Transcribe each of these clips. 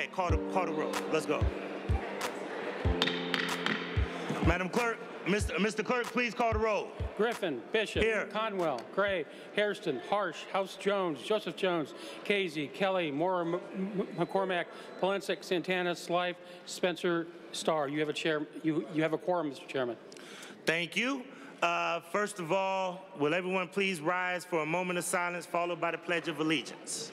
Okay, call the, call the roll. Let's go. Madam Clerk, Mr. Mr. Clerk, please call the roll. Griffin, Bishop, Here. Conwell, Gray, Hairston, Harsh, Howse Jones, Joseph Jones, Kazy, Kelly, Maurer, M- McCormack, Polensek, Santana, Slife, Spencer, Starr. You have a chair. You you have a quorum, Mr. Chairman. Thank you. Uh, first of all, will everyone please rise for a moment of silence followed by the Pledge of Allegiance?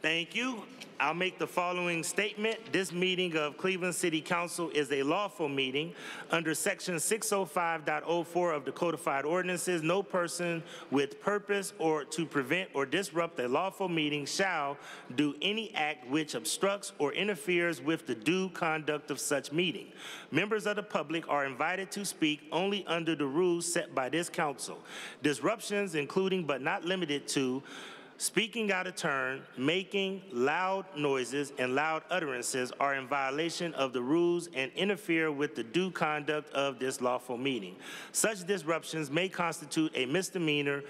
Thank you. I'll make the following statement. This meeting of Cleveland City Council is a lawful meeting. Under Section 605.04 of the Codified Ordinances, no person with purpose or to prevent or disrupt a lawful meeting shall do any act which obstructs or interferes with the due conduct of such meeting. Members of the public are invited to speak only under the rules set by this council. Disruptions, including but not limited to Speaking out of turn, making loud noises and loud utterances are in violation of the rules and interfere with the due conduct of this lawful meeting. Such disruptions may constitute a misdemeanor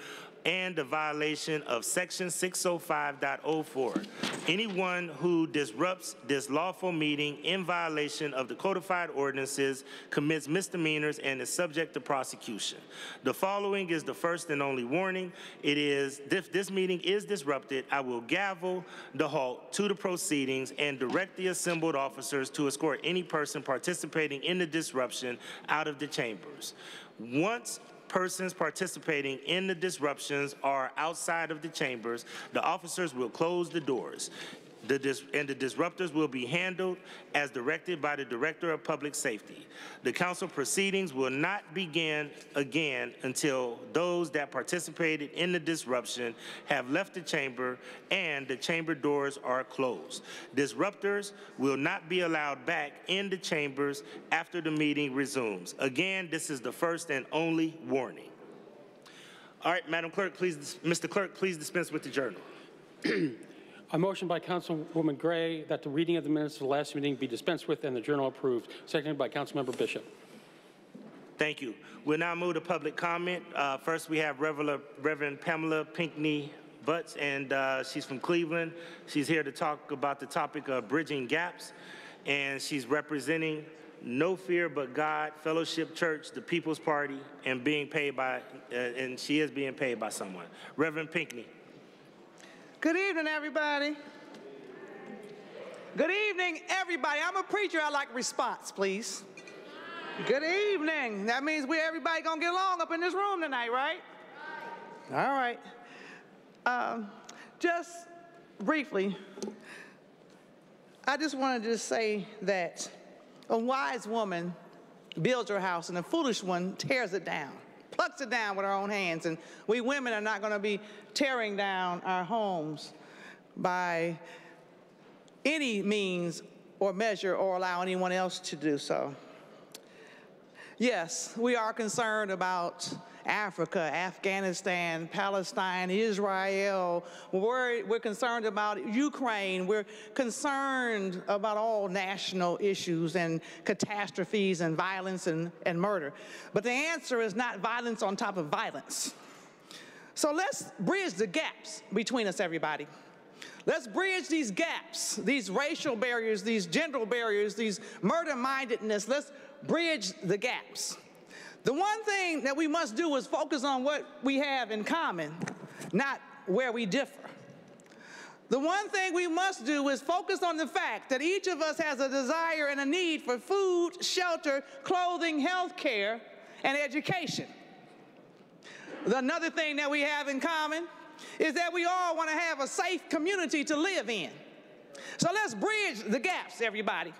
and a violation of Section 605.04. Anyone who disrupts this lawful meeting in violation of the codified ordinances commits misdemeanors and is subject to prosecution. The following is the first and only warning. It is, if this meeting is disrupted, I will gavel the halt to the proceedings and direct the assembled officers to escort any person participating in the disruption out of the chambers. Once persons participating in the disruptions are outside of the chambers, the officers will close the doors. The and the disruptors will be handled as directed by the Director of Public Safety. The council proceedings will not begin again until those that participated in the disruption have left the chamber and the chamber doors are closed. Disruptors will not be allowed back in the chambers after the meeting resumes. Again, this is the first and only warning. All right, Madam Clerk, please, Mr. Clerk, please dispense with the journal. A motion by Councilwoman Gray that the reading of the minutes of the last meeting be dispensed with and the journal approved, seconded by Councilmember Bishop. Thank you. We'll now move to public comment. Uh, First, we have Reverend Pamela Pinckney Butts, and uh, she's from Cleveland. She's here to talk about the topic of bridging gaps, and she's representing No Fear But God Fellowship Church, the People's Party, and being paid by, uh, and she is being paid by someone. Reverend Pinckney. Good evening, everybody. Good evening, everybody. I'm a preacher. I like response, please. Good evening. That means we everybody gonna get along up in this room tonight, right? All right. Um, just briefly, I just wanted to say that a wise woman builds her house and a foolish one tears it down, plucks it down with our own hands. And we women are not going to be tearing down our homes by any means or measure or allow anyone else to do so. Yes, we are concerned about Africa, Afghanistan, Palestine, Israel. We're, we're concerned about Ukraine. We're concerned about all national issues and catastrophes and violence and, and murder. But the answer is not violence on top of violence. So let's bridge the gaps between us, everybody. Let's bridge these gaps, these racial barriers, these gender barriers, these murder mindedness. Let's bridge the gaps. The one thing that we must do is focus on what we have in common, not where we differ. The one thing we must do is focus on the fact that each of us has a desire and a need for food, shelter, clothing, health care, and education. Another thing that we have in common is that we all want to have a safe community to live in. So let's bridge the gaps, everybody.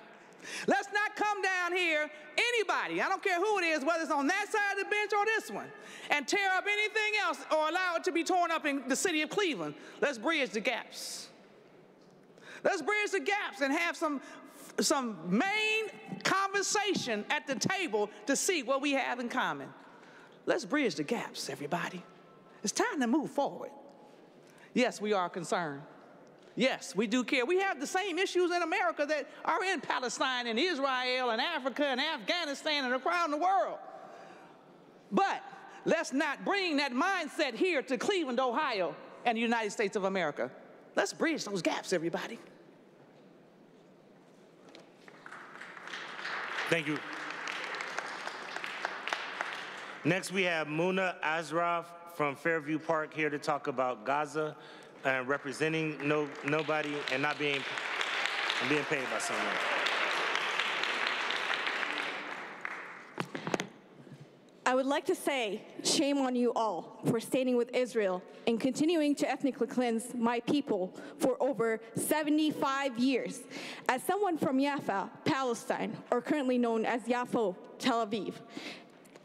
Let's not come down here, anybody, I don't care who it is, whether it's on that side of the bench or this one, and tear up anything else or allow it to be torn up in the city of Cleveland. Let's bridge the gaps. Let's bridge the gaps and have some, some main conversation at the table to see what we have in common. Let's bridge the gaps, everybody. It's time to move forward. Yes, we are concerned. Yes, we do care. We have the same issues in America that are in Palestine and Israel and Africa and Afghanistan and around the world. But let's not bring that mindset here to Cleveland, Ohio, and the United States of America. Let's bridge those gaps, everybody. Thank you. Next, we have Muna Azraf from Fairview Park here to talk about Gaza and representing no, nobody and not being, and being paid by someone. I would like to say, shame on you all for standing with Israel and continuing to ethnically cleanse my people for over 75 years. As someone from Jaffa, Palestine, or currently known as Yaffo, Tel Aviv,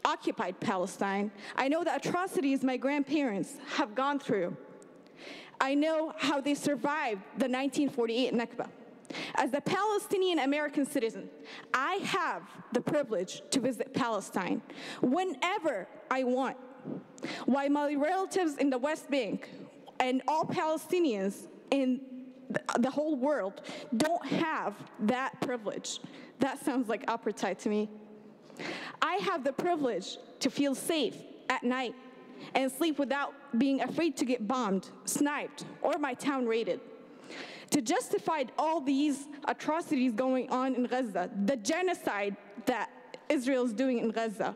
occupied Palestine, I know the atrocities my grandparents have gone through. I know how they survived the 1948 Nakba. As a Palestinian American citizen, I have the privilege to visit Palestine whenever I want. While my relatives in the West Bank and all Palestinians in the whole world don't have that privilege. That sounds like apartheid to me. I have the privilege to feel safe at night and sleep without being afraid to get bombed, sniped, or my town raided. To justify all these atrocities going on in Gaza, the genocide that Israel is doing in Gaza,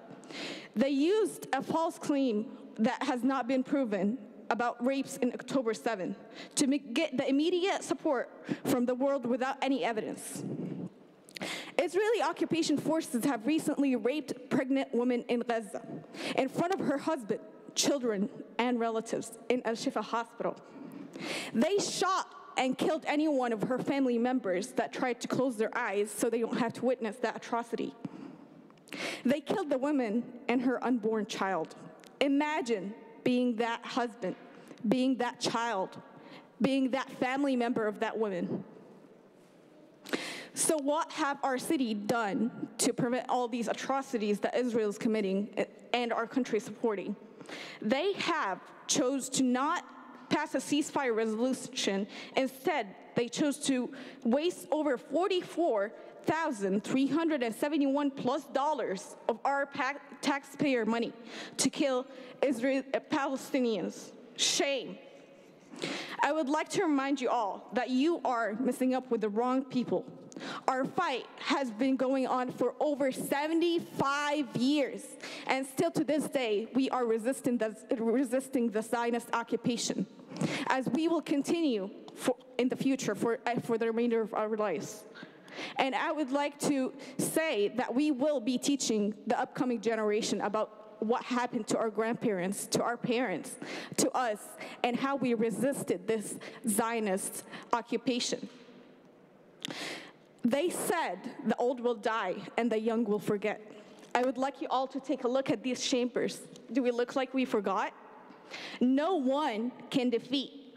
they used a false claim that has not been proven about rapes in October 7 to get the immediate support from the world without any evidence. Israeli occupation forces have recently raped pregnant women in Gaza in front of her husband, children, and relatives in Al Shifa hospital. They shot and killed any one of her family members that tried to close their eyes so they don't have to witness that atrocity. They killed the woman and her unborn child. Imagine being that husband, being that child, being that family member of that woman. So, what have our city done to prevent all these atrocities that Israel is committing and our country supporting? They have chose to not pass a ceasefire resolution. Instead, they chose to waste over 44,371 plus dollars of our taxpayer money to kill Israel uh, Palestinians. Shame. I would like to remind you all that you are messing up with the wrong people. Our fight has been going on for over 75 years, and still to this day, we are resisting the, resisting the Zionist occupation, as we will continue for, in the future for, uh, for the remainder of our lives. And I would like to say that we will be teaching the upcoming generation about what happened to our grandparents, to our parents, to us, and how we resisted this Zionist occupation. They said the old will die and the young will forget. I would like you all to take a look at these chambers. Do we look like we forgot? No one can defeat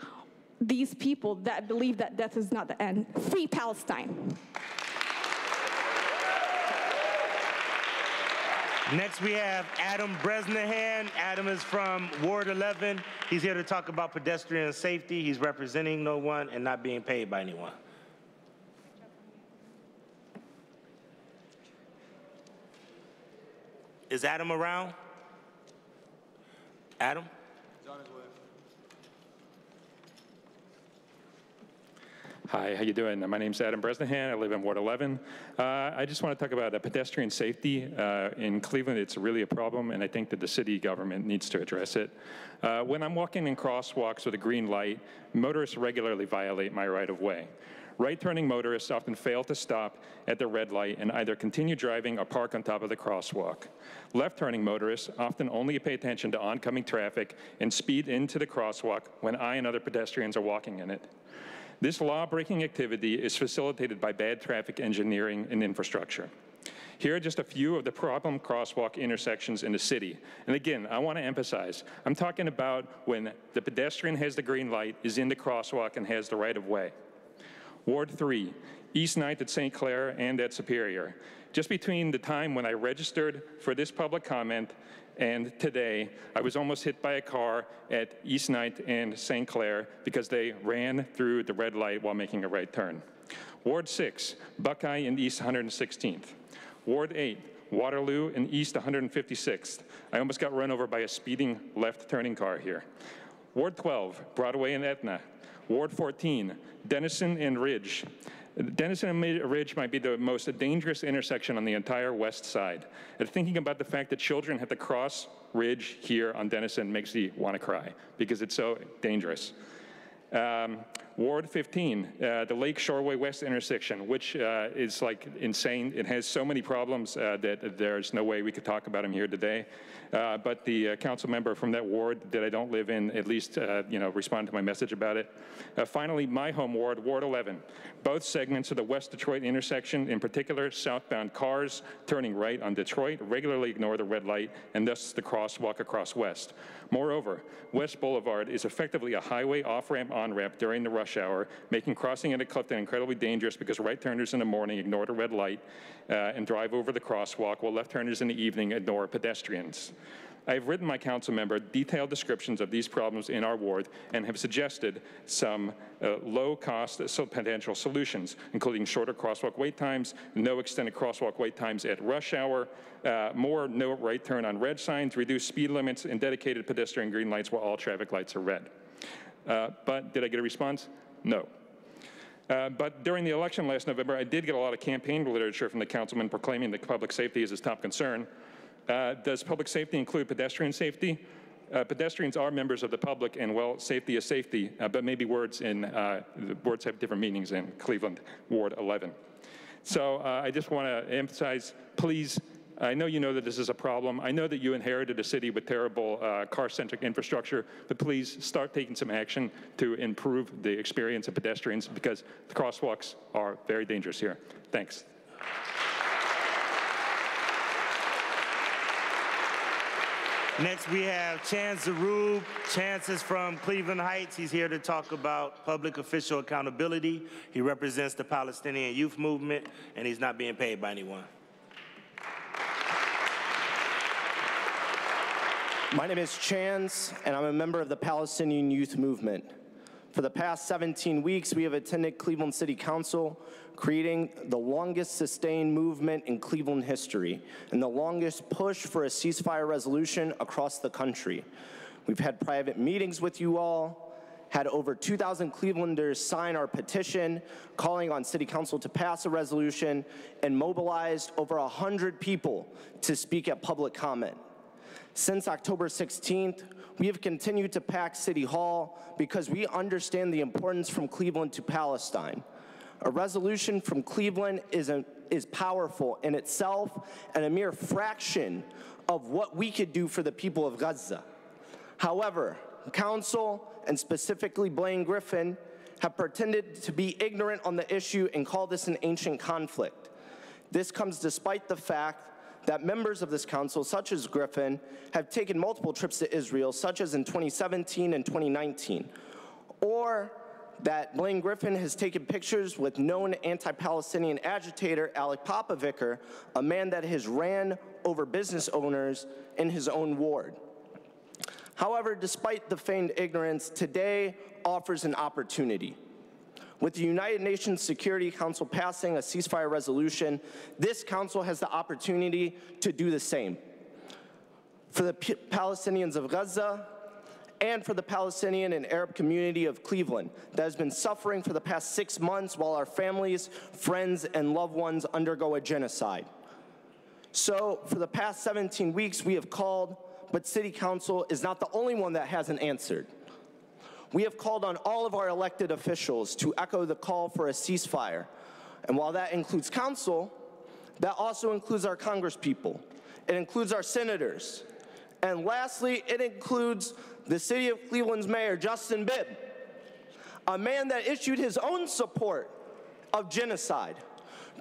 these people that believe that death is not the end. Free Palestine. Next, we have Adam Bresnahan. Adam is from Ward 11. He's here to talk about pedestrian safety. He's representing no one and not being paid by anyone. Is Adam around? Adam? Hi, how you doing? My name's Adam Bresnahan. I live in Ward 11. Uh, I just want to talk about pedestrian safety. Uh, in Cleveland, it's really a problem, and I think that the city government needs to address it. Uh, when I'm walking in crosswalks with a green light, motorists regularly violate my right-of-way. Right-turning motorists often fail to stop at the red light and either continue driving or park on top of the crosswalk. Left-turning motorists often only pay attention to oncoming traffic and speed into the crosswalk when I and other pedestrians are walking in it. This law-breaking activity is facilitated by bad traffic engineering and infrastructure. Here are just a few of the problem crosswalk intersections in the city. And again, I want to emphasize, I'm talking about when the pedestrian has the green light, is in the crosswalk, and has the right of way. Ward 3, East 9th at St. Clair and at Superior. Just between the time when I registered for this public comment and today, I was almost hit by a car at East 9th and St. Clair because they ran through the red light while making a right turn. Ward 6, Buckeye and East 116th. Ward 8, Waterloo and East 156th. I almost got run over by a speeding left turning car here. Ward 12, Broadway and Etna. Ward 14, Denison and Ridge. Denison and Ridge might be the most dangerous intersection on the entire west side. And thinking about the fact that children have to cross Ridge here on Denison makes me want to cry because it's so dangerous. Um, Ward 15, uh, the Lake Shoreway West intersection, which uh, is like insane. It has so many problems uh, that there's no way we could talk about them here today. Uh, but the uh, council member from that ward that I don't live in at least, uh, you know, responded to my message about it. finally, my home ward, Ward 11. Both segments of the West Detroit intersection, in particular, southbound cars turning right on Detroit regularly ignore the red light and thus the crosswalk across West. Moreover, West Boulevard is effectively a highway off-ramp, on-ramp during the rush hour, making crossing into Clifton incredibly dangerous because right-turners in the morning ignore the red light uh, and drive over the crosswalk, while left-turners in the evening ignore pedestrians. I have written my council member detailed descriptions of these problems in our ward and have suggested some uh, low-cost potential solutions, including shorter crosswalk wait times, no extended crosswalk wait times at rush hour, uh, more no right turn on red signs, reduced speed limits, and dedicated pedestrian green lights while all traffic lights are red. Uh, but did I get a response? No. Uh, but during the election last November, I did get a lot of campaign literature from the councilman proclaiming that public safety is his top concern. Uh, does public safety include pedestrian safety? Uh, pedestrians are members of the public, and well, safety is safety, uh, but maybe words in uh, words have different meanings in Cleveland Ward 11. So I just want to emphasize, please, I know you know that this is a problem. I know that you inherited a city with terrible uh, car-centric infrastructure, but please start taking some action to improve the experience of pedestrians because the crosswalks are very dangerous here. Thanks. Next, we have Chance Zarub. Chance is from Cleveland Heights. He's here to talk about public official accountability. He represents the Palestinian youth movement, and he's not being paid by anyone. My name is Chance, and I'm a member of the Palestinian Youth Movement. For the past 17 weeks, we have attended Cleveland City Council, creating the longest sustained movement in Cleveland history and the longest push for a ceasefire resolution across the country. We've had private meetings with you all, had over 2,000 Clevelanders sign our petition calling on City Council to pass a resolution, and mobilized over 100 people to speak at public comment. Since October 16th, we have continued to pack City Hall because we understand the importance from Cleveland to Palestine. A resolution from Cleveland is, a, is powerful in itself and a mere fraction of what we could do for the people of Gaza. However, Council, and specifically Blaine Griffin, have pretended to be ignorant on the issue and call this an ancient conflict. This comes despite the fact that members of this council, such as Griffin, have taken multiple trips to Israel, such as in 2017 and 2019, or that Blaine Griffin has taken pictures with known anti-Palestinian agitator Alec Popovicker, a man that has ran over business owners in his own ward. However, despite the feigned ignorance, today offers an opportunity. With the United Nations Security Council passing a ceasefire resolution, this council has the opportunity to do the same. For the P Palestinians of Gaza, and for the Palestinian and Arab community of Cleveland that has been suffering for the past six months while our families, friends, and loved ones undergo a genocide. So for the past 17 weeks, we have called, but City Council is not the only one that hasn't answered. We have called on all of our elected officials to echo the call for a ceasefire. And while that includes council, that also includes our congresspeople. It includes our senators. And lastly, it includes the city of Cleveland's mayor, Justin Bibb, a man that issued his own support of genocide.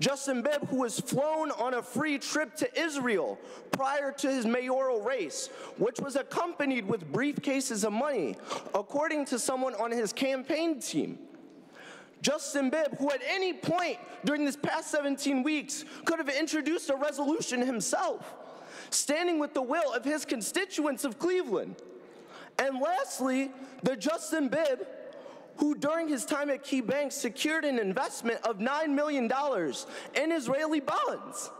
Justin Bibb, who was flown on a free trip to Israel prior to his mayoral race, which was accompanied with briefcases of money, according to someone on his campaign team. Justin Bibb, who at any point during this past 17 weeks could have introduced a resolution himself, standing with the will of his constituents of Cleveland. And lastly, the Justin Bibb who during his time at Key Bank secured an investment of $9 million in Israeli bonds.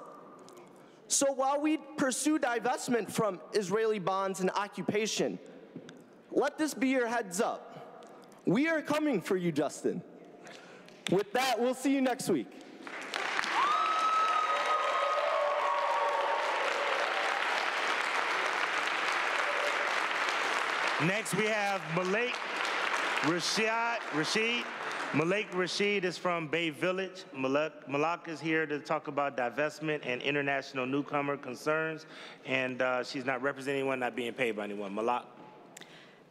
So while we pursue divestment from Israeli bonds and occupation, let this be your heads up. We are coming for you, Justin. With that, we'll see you next week. Next, we have Malik Rashid, Rashid, Malik Rashid is from Bay Village. Malak, Malak is here to talk about divestment and international newcomer concerns, and uh, she's not representing anyone, not being paid by anyone. Malak.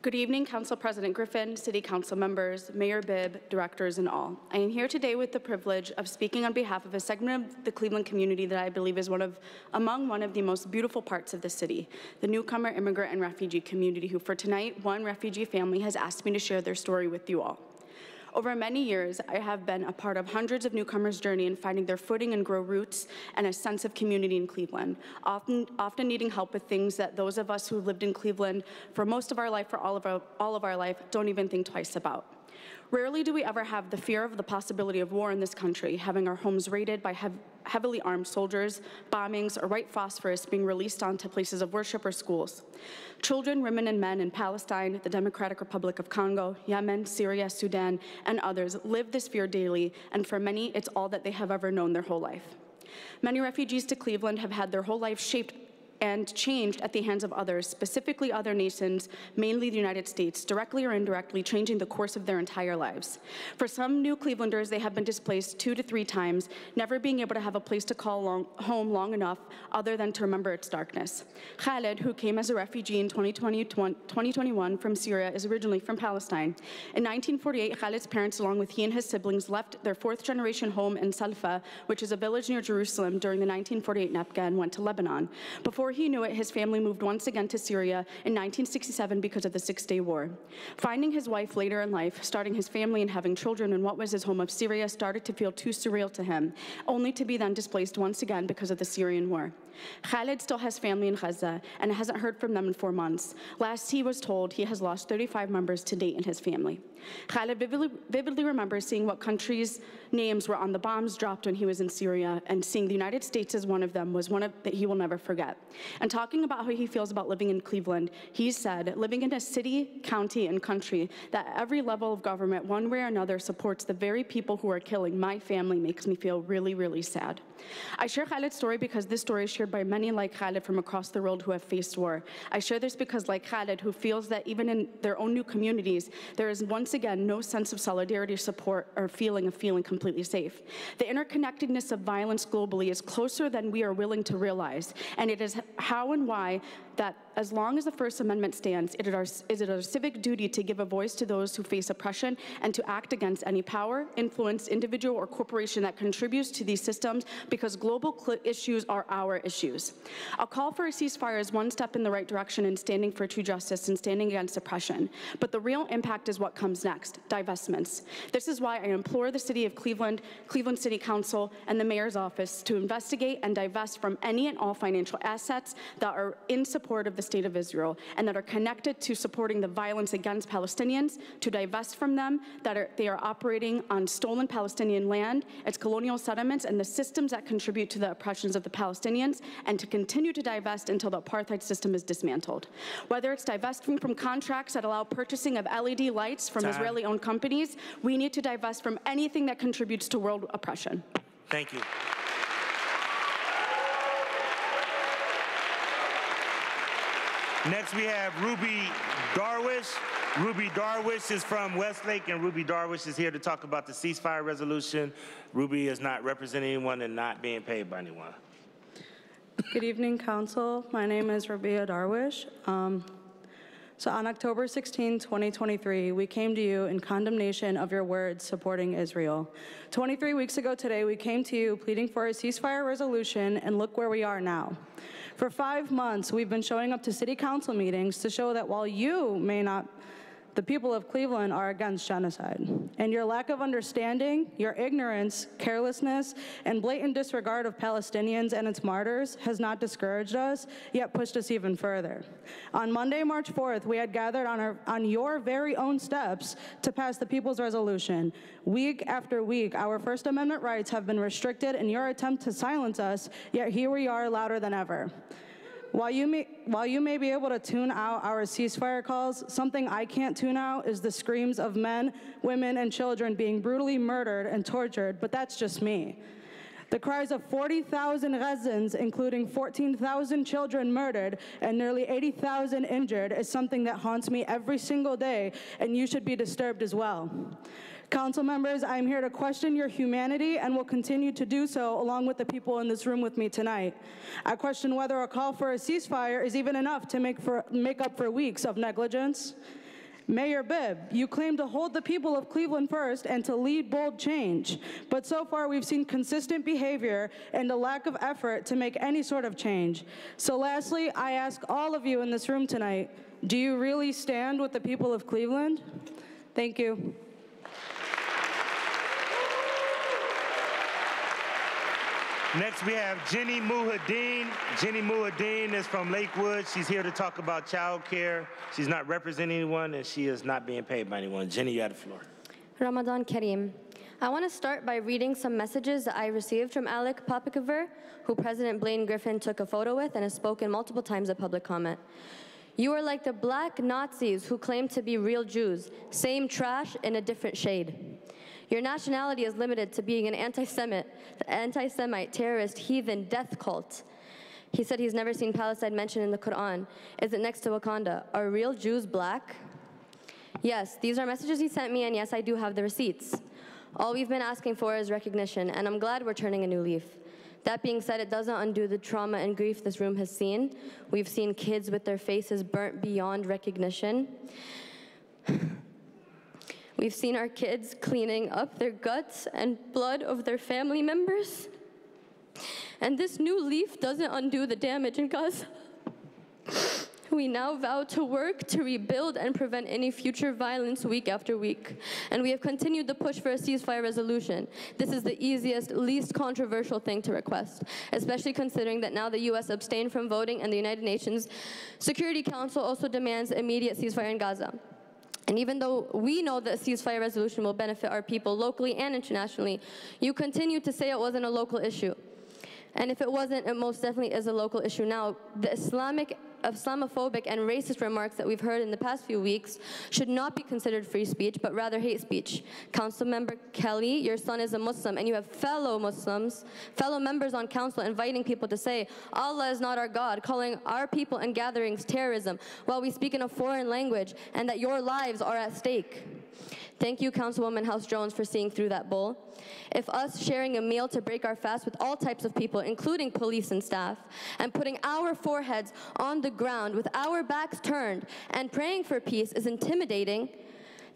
Good evening, Council President Griffin, City Council members, Mayor Bibb, directors, and all. I am here today with the privilege of speaking on behalf of a segment of the Cleveland community that I believe is one of, among one of the most beautiful parts of the city, the newcomer, immigrant, and refugee community who for tonight, one refugee family has asked me to share their story with you all. Over many years, I have been a part of hundreds of newcomers' journey in finding their footing and grow roots and a sense of community in Cleveland, often, often needing help with things that those of us who lived in Cleveland for most of our life, for all of our, all of our life, don't even think twice about. Rarely do we ever have the fear of the possibility of war in this country, having our homes raided by hev heavily armed soldiers, bombings, or white phosphorus being released onto places of worship or schools. Children, women, and men in Palestine, the Democratic Republic of Congo, Yemen, Syria, Sudan, and others live this fear daily, and for many, it's all that they have ever known their whole life. Many refugees to Cleveland have had their whole life shaped and changed at the hands of others, specifically other nations, mainly the United States, directly or indirectly changing the course of their entire lives. For some New Clevelanders, they have been displaced two to three times, never being able to have a place to call long, home long enough other than to remember its darkness. Khaled, who came as a refugee in 2020, 2021 from Syria, is originally from Palestine. In 1948, Khaled's parents, along with he and his siblings, left their fourth generation home in Salfa, which is a village near Jerusalem, during the 1948 Nakba and went to Lebanon. Before he knew it, his family moved once again to Syria in 1967 because of the Six Day War. Finding his wife later in life, starting his family, and having children in what was his home of Syria started to feel too surreal to him, only to be then displaced once again because of the Syrian war. Khaled still has family in Gaza and hasn't heard from them in four months. Last he was told he has lost 35 members to date in his family. Khaled vividly, vividly remembers seeing what countries' names were on the bombs dropped when he was in Syria, and seeing the United States as one of them was one of, that he will never forget. And talking about how he feels about living in Cleveland, he said, living in a city, county, and country that every level of government, one way or another, supports the very people who are killing my family makes me feel really, really sad. I share Khaled's story because this story is shared by many like Khaled from across the world who have faced war. I share this because like Khaled, who feels that even in their own new communities, there is once again no sense of solidarity, support, or feeling of feeling completely safe. The interconnectedness of violence globally is closer than we are willing to realize, and it is how and why that as long as the First Amendment stands, it is it our civic duty to give a voice to those who face oppression and to act against any power, influence, individual, or corporation that contributes to these systems because global issues are our issues. A call for a ceasefire is one step in the right direction in standing for true justice and standing against oppression. But the real impact is what comes next, divestments. This is why I implore the City of Cleveland, Cleveland City Council, and the Mayor's Office to investigate and divest from any and all financial assets that are in support of the state of Israel and that are connected to supporting the violence against Palestinians, to divest from them, that are, they are operating on stolen Palestinian land, its colonial settlements, and the systems that contribute to the oppressions of the Palestinians, and to continue to divest until the apartheid system is dismantled. Whether it's divesting from contracts that allow purchasing of LED lights from Israeli-owned companies, we need to divest from anything that contributes to world oppression. Thank you. Next, we have Ruby Darwish. Ruby Darwish is from Westlake, and Ruby Darwish is here to talk about the ceasefire resolution. Ruby is not representing anyone and not being paid by anyone. Good evening, Council. My name is Rabia Darwish. Um, so on October 16, 2023, we came to you in condemnation of your words supporting Israel. 23 weeks ago today, we came to you pleading for a ceasefire resolution, and look where we are now. For five months, we've been showing up to city council meetings to show that while you may not the people of Cleveland are against genocide. And your lack of understanding, your ignorance, carelessness, and blatant disregard of Palestinians and its martyrs has not discouraged us, yet pushed us even further. On Monday, March 4th, we had gathered on, our, on your very own steps to pass the People's Resolution. Week after week, our First Amendment rights have been restricted in your attempt to silence us, yet here we are louder than ever. While you, may, while you may be able to tune out our ceasefire calls, something I can't tune out is the screams of men, women, and children being brutally murdered and tortured, but that's just me. The cries of 40,000 Gazans, including 14,000 children murdered and nearly 80,000 injured, is something that haunts me every single day, and you should be disturbed as well. Council members, I'm here to question your humanity and will continue to do so along with the people in this room with me tonight. I question whether a call for a ceasefire is even enough to make, for, make up for weeks of negligence. Mayor Bibb, you claim to hold the people of Cleveland first and to lead bold change, but so far we've seen consistent behavior and a lack of effort to make any sort of change. So lastly, I ask all of you in this room tonight, do you really stand with the people of Cleveland? Thank you. Next, we have Jenny Muhadeen. Jenny Muhadeen is from Lakewood. She's here to talk about child care. She's not representing anyone, and she is not being paid by anyone. Jenny, you have the floor. Ramadan Kareem. I want to start by reading some messages that I received from Alec Papakover, who President Blaine Griffin took a photo with and has spoken multiple times at public comment. You are like the black Nazis who claim to be real Jews, same trash in a different shade. Your nationality is limited to being an anti-Semite, anti-Semite, terrorist, heathen, death cult. He said he's never seen Palestine mentioned in the Quran. Is it next to Wakanda? Are real Jews black? Yes, these are messages he sent me, and yes, I do have the receipts. All we've been asking for is recognition, and I'm glad we're turning a new leaf. That being said, it doesn't undo the trauma and grief this room has seen. We've seen kids with their faces burnt beyond recognition. We've seen our kids cleaning up their guts and blood of their family members. And this new leaf doesn't undo the damage in Gaza. We now vow to work to rebuild and prevent any future violence week after week. And we have continued the push for a ceasefire resolution. This is the easiest, least controversial thing to request, especially considering that now the U.S. abstained from voting and the United Nations Security Council also demands immediate ceasefire in Gaza. And even though we know that a ceasefire resolution will benefit our people locally and internationally, you continue to say it wasn't a local issue. And if it wasn't, it most definitely is a local issue now. The Islamic Islamophobic and racist remarks that we've heard in the past few weeks should not be considered free speech, but rather hate speech. Councilmember Kelly, your son is a Muslim, and you have fellow Muslims, fellow members on council inviting people to say, Allah is not our God, calling our people and gatherings terrorism, while we speak in a foreign language, and that your lives are at stake. Thank you, Councilwoman Howse Jones, for seeing through that bull. If us sharing a meal to break our fast with all types of people, including police and staff, and putting our foreheads on the ground with our backs turned and praying for peace is intimidating,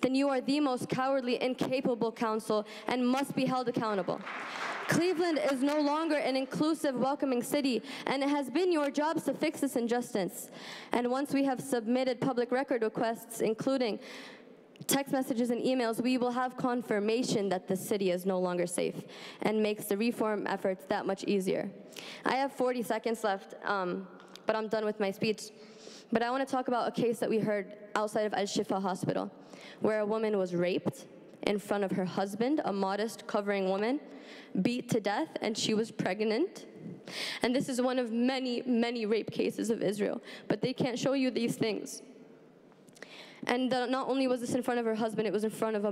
then you are the most cowardly, incapable council and must be held accountable. Cleveland is no longer an inclusive, welcoming city, and it has been your jobs to fix this injustice. And once we have submitted public record requests, including text messages and emails, we will have confirmation that the city is no longer safe and makes the reform efforts that much easier. I have 40 seconds left, um, but I'm done with my speech. But I want to talk about a case that we heard outside of Al Shifa Hospital, where a woman was raped in front of her husband, a modest covering woman, beat to death, and she was pregnant. And this is one of many, many rape cases of Israel. But they can't show you these things. And the, not only was this in front of her husband, it was in front of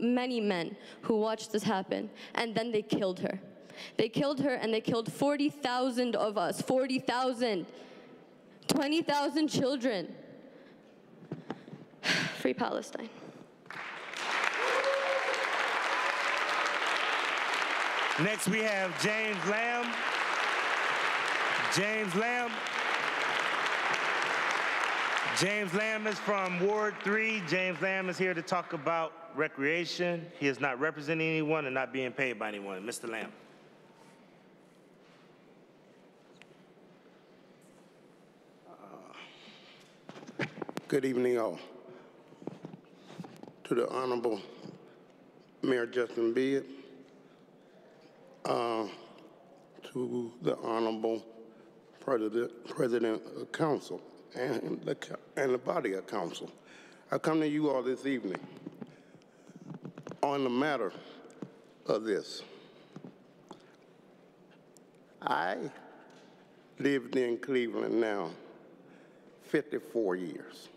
many men who watched this happen. And then they killed her. They killed her and they killed 40,000 of us. 40,000. 20,000 children. Free Palestine. Next, we have James Lamb. James Lamb. James Lamb is from Ward 3. James Lamb is here to talk about recreation. He is not representing anyone and not being paid by anyone. Mr. Lamb. Good evening, all. To the Honorable Mayor Justin Bibb, uh, to the Honorable President, President of Council, and the, and the body of council. I come to you all this evening on the matter of this. I lived in Cleveland now 54 years.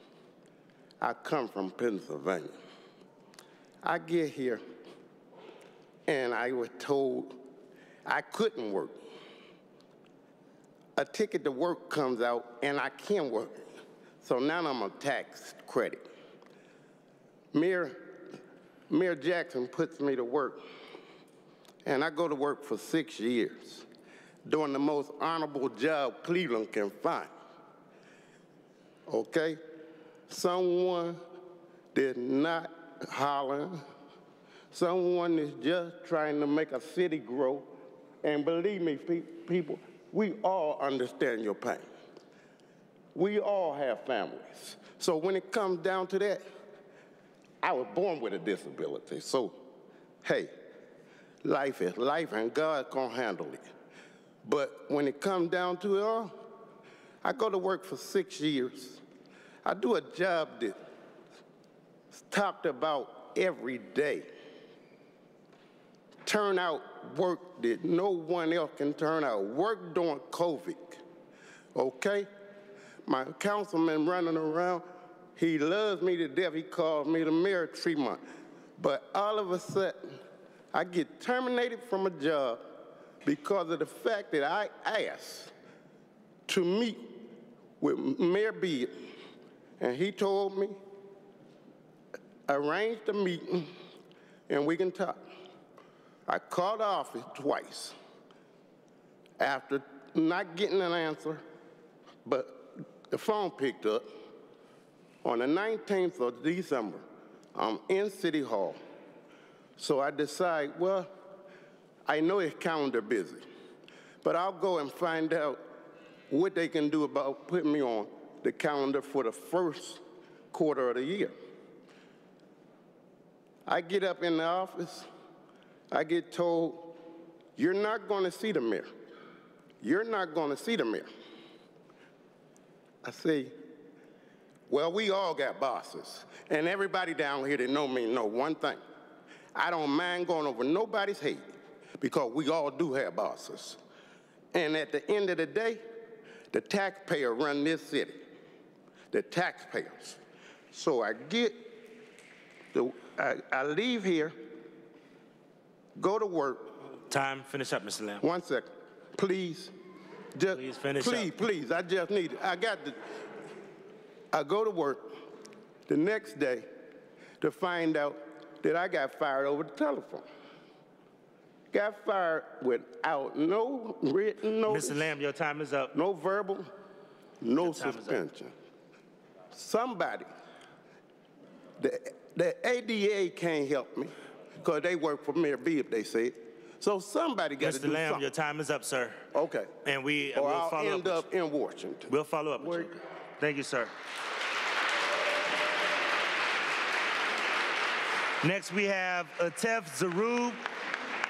I come from Pennsylvania. I get here and I was told I couldn't work a ticket to work comes out and I can work. So now I'm on tax credit. Mayor, Mayor Jackson puts me to work and I go to work for six years doing the most honorable job Cleveland can find. Okay? Someone did not holler. Someone is just trying to make a city grow. And believe me, pe people, we all understand your pain. We all have families. So when it comes down to that, I was born with a disability. So, hey, life is life and God gonna handle it. But when it comes down to it all, I go to work for six years. I do a job that's talked about every day. Turn out work that no one else can turn out. Work during COVID, okay? My councilman running around, he loves me to death. He calls me the mayor of Tremont. But all of a sudden, I get terminated from a job because of the fact that I asked to meet with Mayor Beard, and he told me, arrange the meeting and we can talk. I called the office twice. After not getting an answer, but the phone picked up, on the 19th of December, I'm in City Hall. So I decide, well, I know his calendar busy, but I'll go and find out what they can do about putting me on the calendar for the first quarter of the year. I get up in the office, I get told, you're not going to see the mayor. You're not going to see the mayor. I say, well, we all got bosses. And everybody down here that know me know one thing. I don't mind going over nobody's head because we all do have bosses. And at the end of the day, the taxpayer run this city. The taxpayers. So I get, the, I, I leave here, go to work. Time, finish up, Mr. Lamb. One second, please. Just, Please finish Please, up. please, I just need, it. I got the, I go to work the next day to find out that I got fired over the telephone. Got fired without no written notice. Mr. Lamb, your time is up. No verbal, no Your time is up. suspension. Somebody, the, the ADA can't help me because they work for Mayor Bibb, they said. So somebody got to Mr. do Lamb, something. your time is up, sir. Okay. And we Or will I'll follow end up. up in Washington. We'll follow up with you. Thank you, sir. Next, we have Atef Zarub.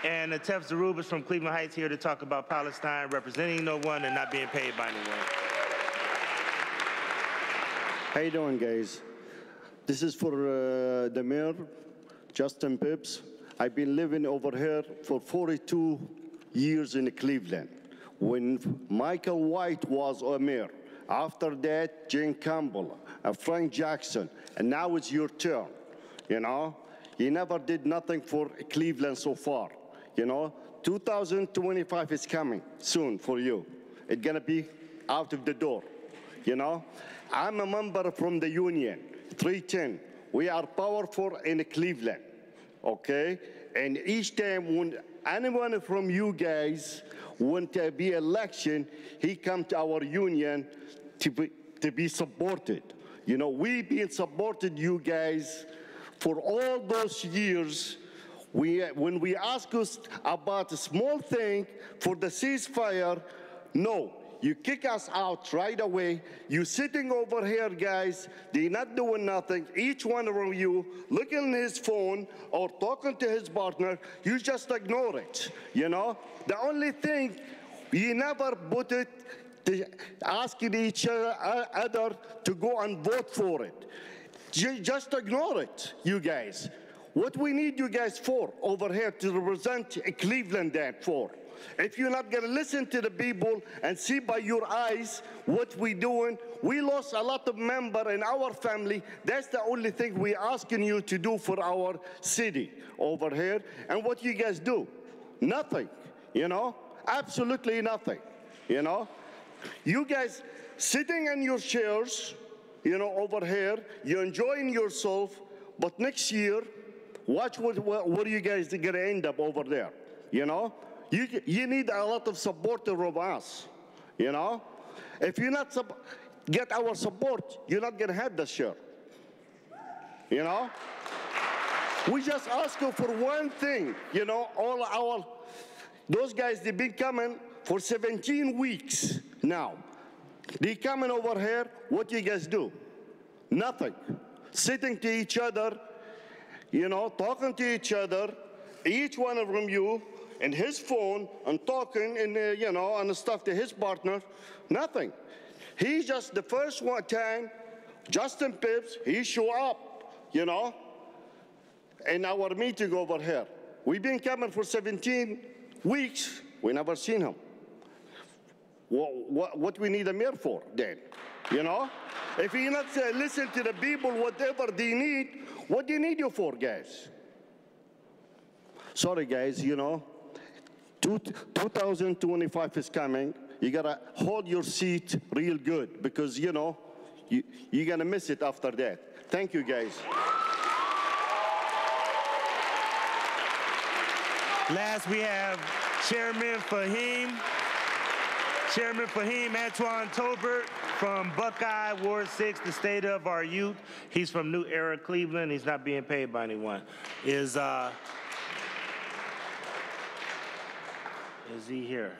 And Atef Zarub is from Cleveland Heights here to talk about Palestine, representing no one and not being paid by anyone. How you doing, guys? This is for uh, the mayor, Justin Pibbs. I've been living over here for 42 years in Cleveland. When Michael White was a mayor, after that, Jane Campbell, uh, Frank Jackson, and now it's your turn. You know, you never did nothing for Cleveland so far. You know, 2025 is coming soon for you. It's gonna be out of the door. You know, I'm a member from the union, 310. We are powerful in Cleveland, okay? And each time when anyone from you guys want to be election, he come to our union to be, to be supported. You know, we been supported you guys for all those years. We, when we ask us about a small thing for the ceasefire, no, you kick us out right away. You sitting over here, guys. They not doing nothing. Each one of you looking at his phone or talking to his partner. You just ignore it. You know. The only thing you never put it to asking each other to go and vote for it. Just ignore it, you guys. What we need you guys for over here to represent Cleveland that for. If you're not gonna listen to the people and see by your eyes what we're doing, we lost a lot of member in our family. That's the only thing we're asking you to do for our city over here. And what you guys do? Nothing, you know? Absolutely nothing, you know? You guys sitting in your chairs, you know, over here, you're enjoying yourself, but next year, watch what, what, what you guys are gonna end up over there, you know? You, you need a lot of support from us, you know? If you not get our support, you're not gonna have the share, you know? We just ask you for one thing, you know, all our, those guys, they've been coming for 17 weeks now. They coming over here, what you guys do? Nothing. Sitting to each other, you know, talking to each other, each one of them you, and his phone, and talking, and, uh, you know, and the stuff to his partner, nothing. He just, the first one time, Justin Pibbs, he show up, you know, in our meeting over here. We've been coming for 17 weeks. We never seen him. What, what, what we need a mayor for then? You know? If you not uh, listen to the people, whatever they need, what do you need you for, guys? Sorry, guys, you know, two, 2025 is coming. you gotta hold your seat real good because you know you, you're gonna miss it after that. Thank you, guys. Last, we have Chairman Fahim. Chairman Fahim Antoine Tolbert from Buckeye, Ward 6, the state of our youth. He's from New Era, Cleveland. He's not being paid by anyone. Is, uh, is he here?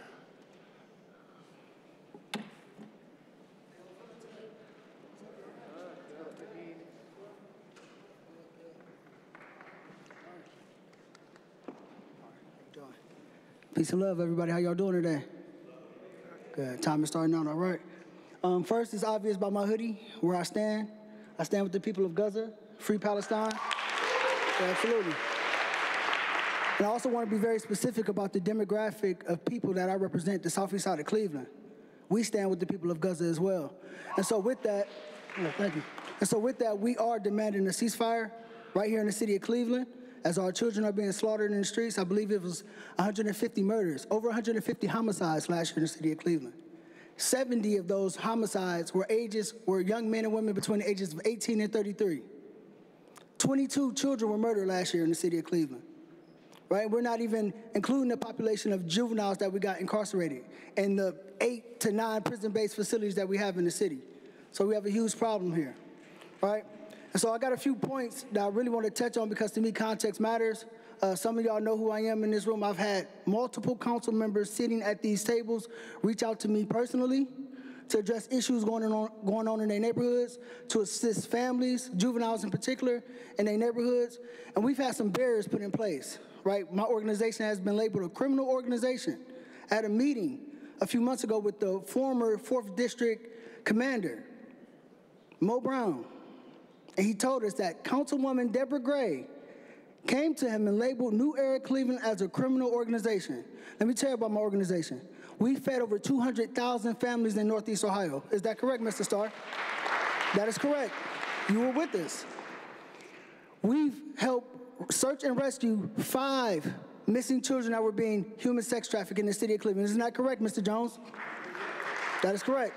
Peace and love, everybody. How y'all doing today? Good. Time is starting out, all right. Um, first, it's obvious by my hoodie where I stand. I stand with the people of Gaza, free Palestine. Absolutely. And I also want to be very specific about the demographic of people that I represent, the southeast side of Cleveland. We stand with the people of Gaza as well. And so with that, thank you. And so with that, we are demanding a ceasefire right here in the city of Cleveland as our children are being slaughtered in the streets. I believe it was 150 murders, over 150 homicides last year in the city of Cleveland. 70 of those homicides were ages were young men and women between the ages of 18 and 33. 22 children were murdered last year in the city of Cleveland. Right? We're not even including the population of juveniles that we got incarcerated and the eight to nine prison-based facilities that we have in the city. So we have a huge problem here. Right? And so I got a few points that I really want to touch on because to me context matters. Uh, some of y'all know who I am in this room. I've had multiple council members sitting at these tables reach out to me personally to address issues going on, going on in their neighborhoods, to assist families, juveniles in particular, in their neighborhoods. And we've had some barriers put in place, right? My organization has been labeled a criminal organization. At a meeting a few months ago with the former 4th District Commander, Mo Brown, and he told us that Councilwoman Deborah Gray came to him and labeled New Era Cleveland as a criminal organization. Let me tell you about my organization. We fed over 200,000 families in Northeast Ohio. Is that correct, Mr. Starr? That is correct. You were with us. We've helped search and rescue five missing children that were being human sex trafficked in the city of Cleveland. Isn't that correct, Mr. Jones? That is correct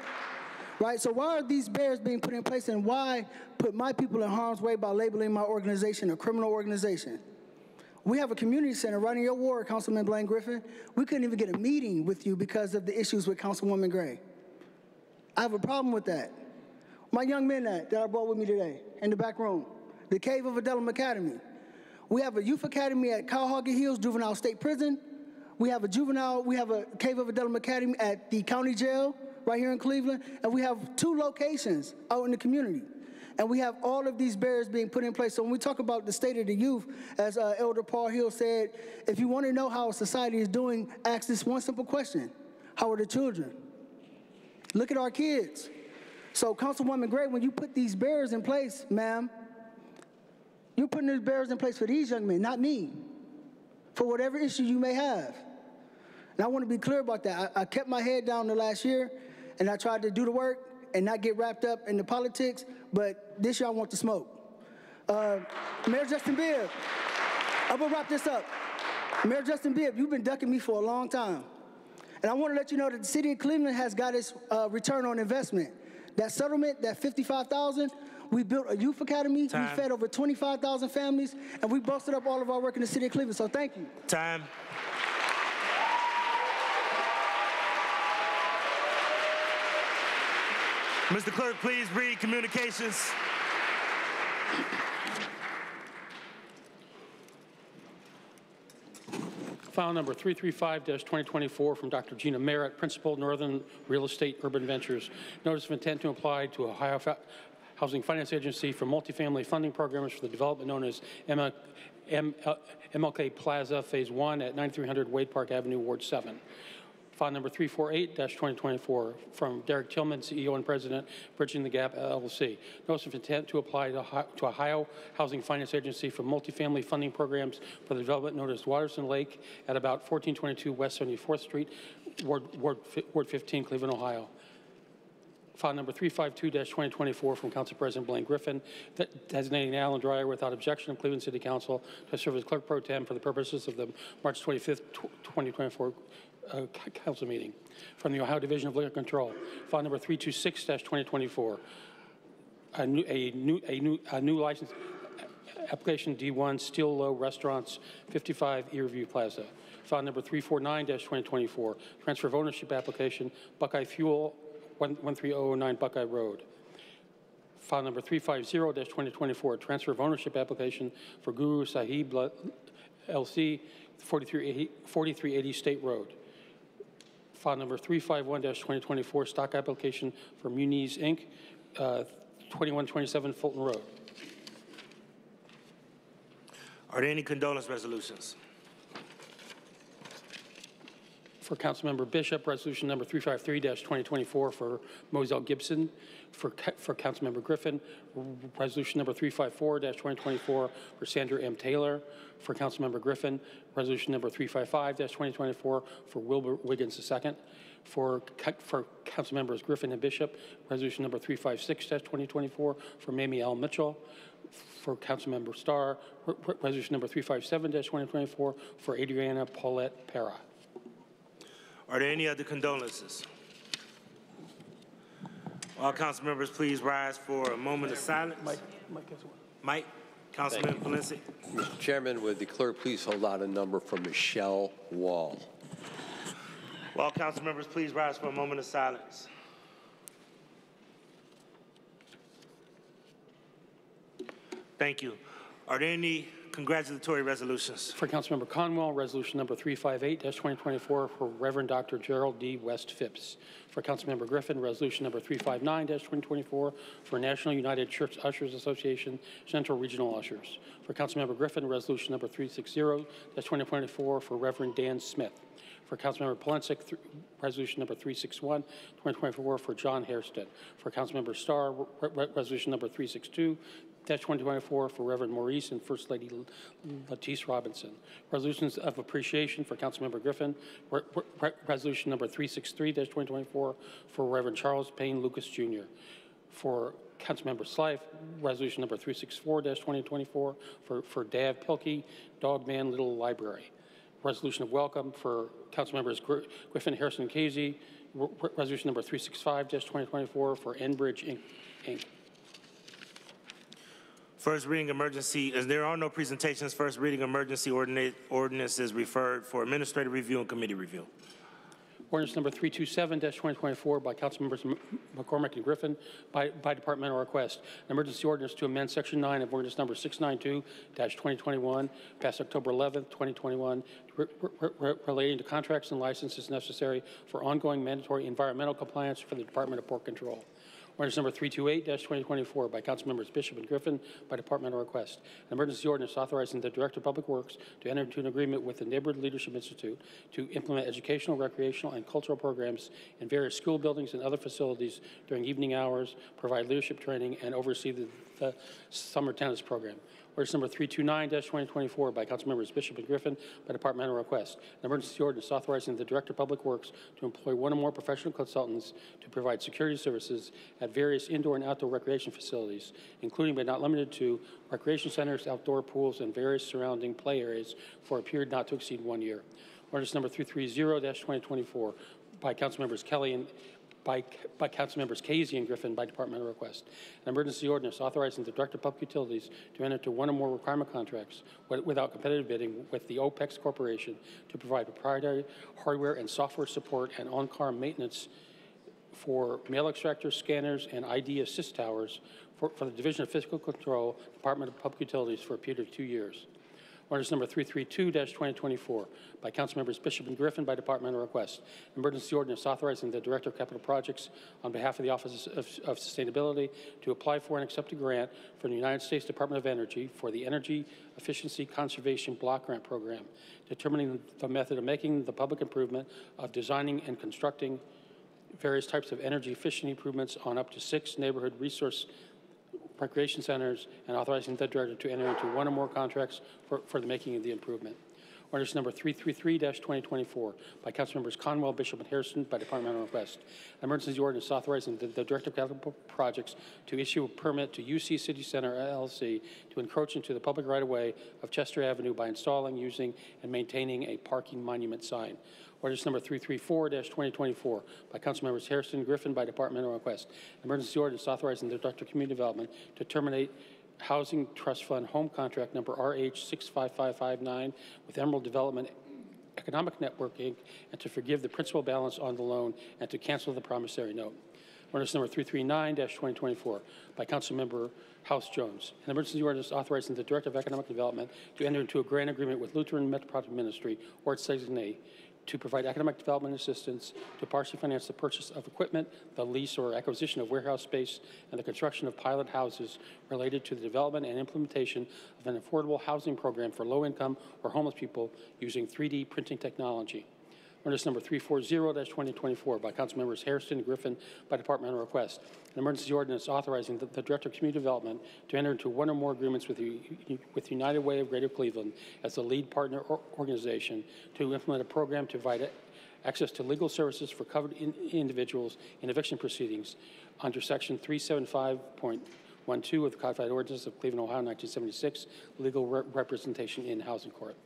right? So why are these barriers being put in place and why put my people in harm's way by labeling my organization a criminal organization? We have a community center right in your ward, Councilman Blaine Griffin. We couldn't even get a meeting with you because of the issues with Councilwoman Gray. I have a problem with that. My young men that, that I brought with me today in the back room, the Cave of Adullam Academy. We have a youth academy at Cuyahoga Hills Juvenile State Prison. We have a juvenile, we have a Cave of Adullam Academy at the county jail right here in Cleveland, and we have two locations out in the community. And we have all of these barriers being put in place. So when we talk about the state of the youth, as uh, Elder Paul Hill said, if you want to know how society is doing, ask this one simple question. How are the children? Look at our kids. So Councilwoman Gray, when you put these barriers in place, ma'am, you're putting these barriers in place for these young men, not me, for whatever issue you may have. And I want to be clear about that. I, I kept my head down the last year, and I tried to do the work and not get wrapped up in the politics, but this year I want to smoke. Uh, Mayor Justin Bibb, I'm gonna wrap this up. Mayor Justin Bibb, you've been ducking me for a long time. And I want to let you know that the city of Cleveland has got its uh, return on investment. That settlement, that 55,000, we built a youth academy, Time. we fed over 25,000 families, and we busted up all of our work in the city of Cleveland, so thank you. Time. Mr. Clerk, please read communications. File number 335-2024 from Dr. Gina Merritt, Principal, Northern Real Estate Urban Ventures. Notice of intent to apply to Ohio Fa- Housing Finance Agency for multifamily funding programs for the development known as M- M- MLK Plaza Phase 1 at 9300 Wade Park Avenue, Ward 7. File number 348-2024 from Derek Tillman, CEO and President, Bridging the Gap LLC. Notice of intent to apply to Ohio- to Ohio Housing Finance Agency for multifamily funding programs for the development known as Watterson Lake at about 1422 West 74th Street, Ward Ward Ward 15, Cleveland, Ohio. File number 352-2024 from Council President Blaine Griffin, designating Alan Dreyer without objection of Cleveland City Council to serve as clerk pro tem for the purposes of the March 25th, 2024 uh, council meeting. From the Ohio Division of Liquor Control, file number 326-2024. A new, a new, a new, a new license, application D1 Steel Low Restaurants, 55 Erieview Plaza. File number 349-2024, transfer of ownership application, Buckeye Fuel, 13009 Buckeye Road. File number 350-2024, transfer of ownership application for Guru Sahib LC, 4380 4380 State Road. File number 351-2024, stock application for Muniz Inc., uh, 2127 Fulton Road. Are there any condolence resolutions? For Councilmember Bishop, resolution number 353-2024 for Moselle Gibson. For, for Councilmember Griffin, resolution number 354-2024 for Sandra M. Taylor. For Councilmember Griffin, resolution number 355-2024 for Wilbur Wiggins II. For, for Councilmembers Griffin and Bishop, resolution number 356-2024 for Mamie L. Mitchell. For Councilmember Starr, re- re- resolution number 357-2024 for Adriana Paulette Para. Are there any other condolences? All council members, please rise for a moment of silence. Mike, Mike, Councilman Polensek. Mr. Chairman, would the clerk please hold out a number for Michelle Wall? All council members, please rise for a moment of silence. Thank you. Are there any congratulatory resolutions? For Councilmember Conwell, resolution number 358-2024 for Reverend Dr. Gerald D. West Phipps. For Councilmember Griffin, resolution number 359-2024 for National United Church Ushers Association, Central Regional Ushers. For Councilmember Griffin, resolution number 360-2024 for Reverend Dan Smith. For Councilmember th- resolution number 361, 2024 for John Hairston. For Councilmember Starr, re- resolution number 362, 2024 for Reverend Maurice and First Lady L- Letice Robinson. Resolutions of appreciation for Councilmember Griffin. Re- re- Resolution number 363-2024 for Reverend Charles Payne Lucas Jr. For Councilmember Slife, resolution number 364-2024 for, for Dav Pilkey, Dogman Little Library. Resolution of welcome for Councilmembers Gr- Griffin, Harrison, Kazy. Re- Resolution number 365-2024 for Enbridge Inc. Inc. First reading emergency, as there are no presentations, first reading emergency ordinance, ordinance is referred for administrative review and committee review. Ordinance number 327-2024 by Councilmembers McCormack and Griffin by, by departmental request. An emergency ordinance to amend Section 9 of ordinance number 692-2021, passed October 11th, 2021, re- re- re- relating to contracts and licenses necessary for ongoing mandatory environmental compliance for the Department of Port Control. Ordinance number 328-2024 by Councilmembers Bishop and Griffin by departmental request. An emergency ordinance authorizing the Director of Public Works to enter into an agreement with the Neighborhood Leadership Institute to implement educational, recreational, and cultural programs in various school buildings and other facilities during evening hours, provide leadership training, and oversee the, the summer tennis program. Ordinance number 329-2024 by Council Councilmembers Bishop and Griffin by departmental request. An emergency ordinance authorizing the Director of Public Works to employ one or more professional consultants to provide security services at various indoor and outdoor recreation facilities, including but not limited to recreation centers, outdoor pools, and various surrounding play areas for a period not to exceed one year. Ordinance number 330-2024 by Council Councilmembers Kelly and by, by Councilmembers Kazy and Griffin by departmental request. An emergency ordinance authorizing the Director of Public Utilities to enter into one or more requirement contracts without competitive bidding with the OPEX Corporation to provide proprietary hardware and software support and on-car maintenance for mail extractors, scanners, and ID assist towers for, for the Division of Fiscal Control, Department of Public Utilities for a period of two years. Ordinance number 332-2024 by council members Bishop and Griffin by departmental request. Emergency ordinance authorizing the Director of Capital Projects on behalf of the Office of, of Sustainability to apply for and accept a grant from the United States Department of Energy for the Energy Efficiency Conservation Block Grant Program, determining the method of making the public improvement of designing and constructing various types of energy efficient improvements on up to six neighborhood resource recreation centers and authorizing the director to enter into one or more contracts for, for the making of the improvement. Ordinance number 333-2024 by Councilmembers Conwell, Bishop, and Harrison by departmental request. Emergency ordinance authorizing the, the Director of Capital Projects to issue a permit to UC City Center LLC to encroach into the public right-of-way of Chester Avenue by installing, using, and maintaining a parking monument sign. Ordinance number 334-2024 by Councilmembers Harrison Griffin by departmental request. Emergency ordinance authorizing the Director of Community Development to terminate Housing Trust Fund Home Contract Number RH 65559 with Emerald Development Economic Network, Inc., and to forgive the principal balance on the loan and to cancel the promissory note. Ordinance number 339-2024 by Councilmember Howse Jones. An emergency ordinance authorizing the Director of Economic Development to enter into a grant agreement with Lutheran Metropolitan Ministry or its designee to provide economic development assistance to partially finance the purchase of equipment, the lease or acquisition of warehouse space, and the construction of pilot houses related to the development and implementation of an affordable housing program for low-income or homeless people using 3D printing technology. Ordinance number 340-2024 by Councilmembers Harrison and Griffin by departmental request. An emergency ordinance authorizing the, the Director of Community Development to enter into one or more agreements with, with United Way of Greater Cleveland as the lead partner or organization to implement a program to provide access to legal services for covered in, individuals in eviction proceedings under Section 375.12 of the Codified Ordinances of Cleveland, Ohio, 1976, legal re- representation in housing court.